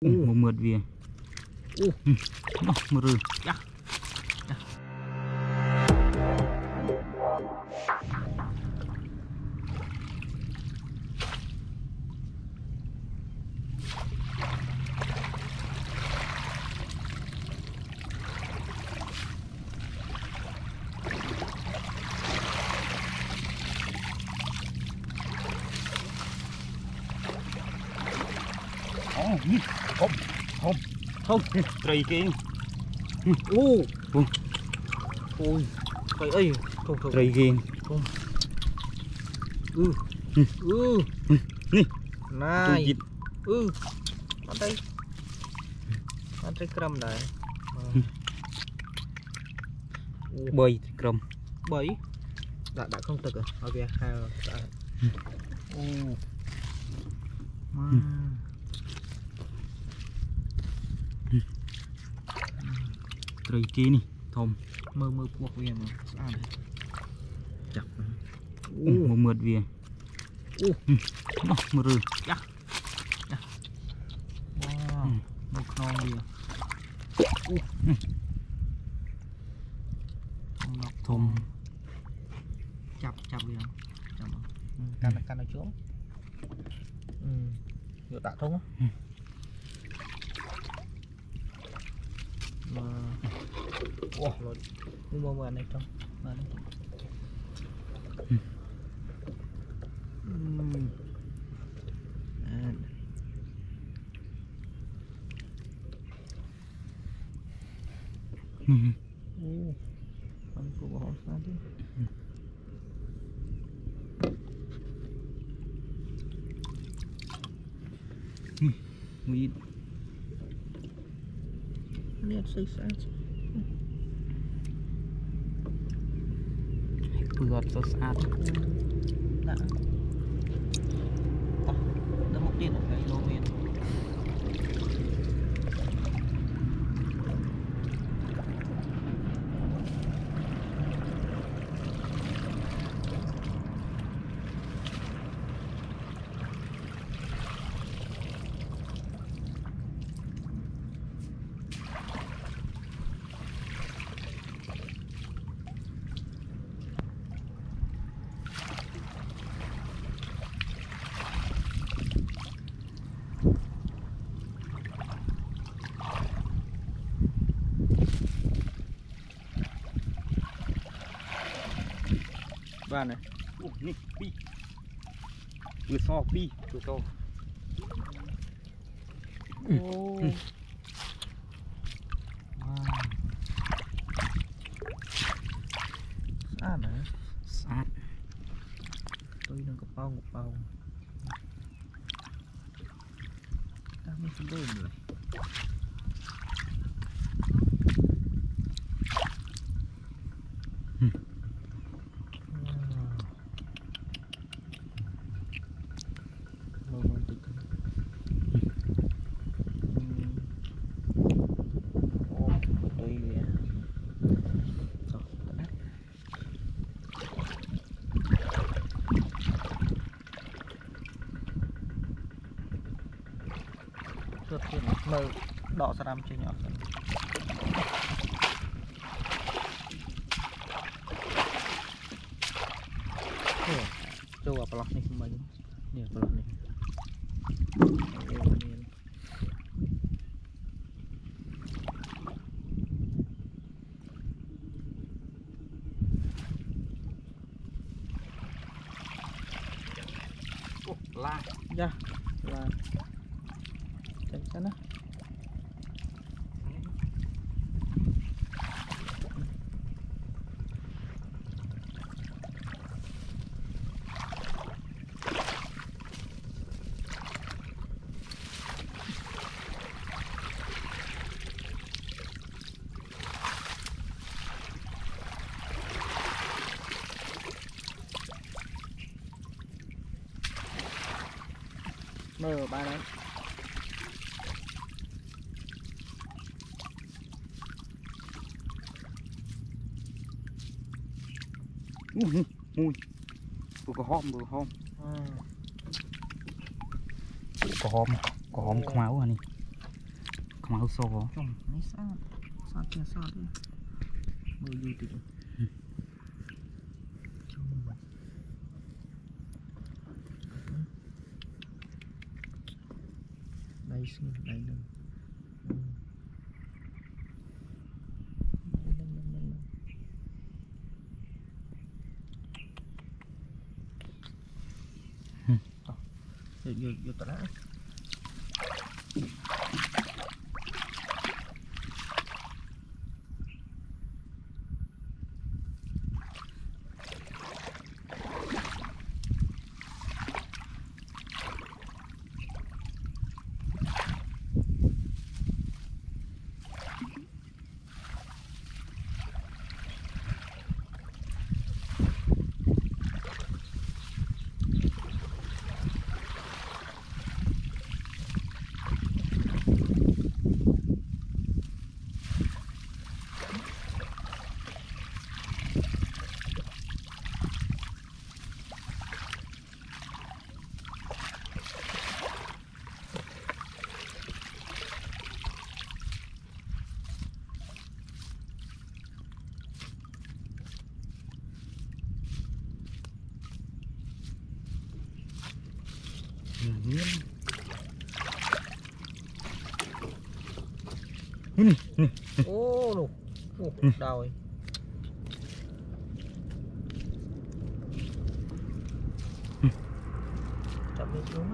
một mượt về Ừ. một rừng. Dạ. Ồ, nhỉ, không, không, không, trầy kia, ô. Ui. ôi. Cái ấy thôi thôi trầy kia, ừ. Ừ. ừ. Nè, này. Dịch, ừ. Ăn đây. Ăn đây cầm đấy Ừ. Ồ, bơi, cầm, bảy đã đã không thực rồi. Ok hai rồi ត្រីជីនេះធំមើលមើលពោះវាមកស្អាតចាប់អូមើលមើលវាអូមកមើលចាស់ចាស់អូមកខ្នងវាអូអំឡុកធំចាប់ចាប់វាចាប់មកកាន់កាន់ឲ្យជុំយកដាក់ធុងហ៎ wow rồi nhưng mà vào này actually sense. Kulot sa sap. Daan. Ah, damok din. Đây Ừ. Ừ, ra Ui, sát, viên Ba này nè, pi, vừa so pi, vừa Ừ. Ừ. Wow Xa này sát, tôi đang có bao một bao ta mới không đôi rồi Ừ. រត់ទៀតមើលដកស្រាំចេញអស់ទៅចូលអាប្រឡោះនេះមិញនេះប្រឡោះនេះឡាយ៉ាឡា sana. Mơ ba đấy. Ui, ui. Vừa có hôm, vừa có hôm. Có hôm, à? có hôm à không áo anh. Không áo sâu hả? Không, nó sao. Sao kia sao đi. Mưa đi tụi. Đây xin đây nè. 有有多大 នេះនេះអូនោះអូដោយចាប់នេះជុំ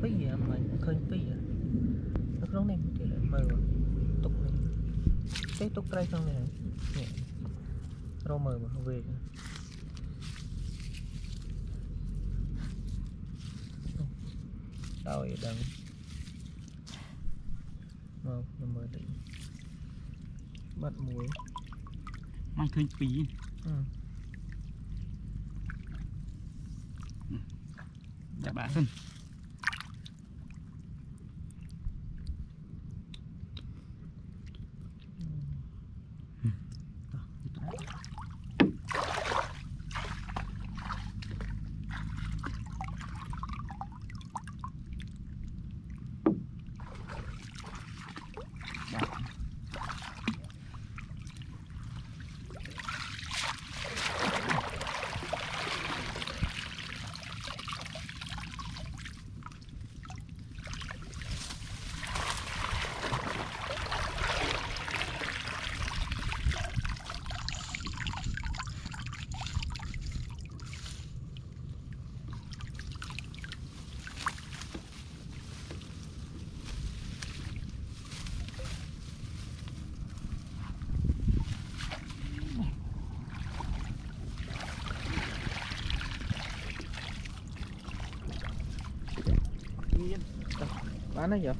ពីរហ្មងឃើញពីរនៅក្នុងនេះទៀតមើលទុកនេះទេទុកត្រីក្នុងនេះនេះរកមើលមកវេក ដោយដឹងមកខ្ញុំមើលតិចបាត់មួយមិនឃើញពីរអឺចាប់បាក់សិន nó vậy?